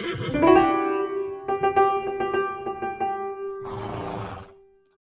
Bye.